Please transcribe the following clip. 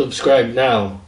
Subscribe now.